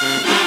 Música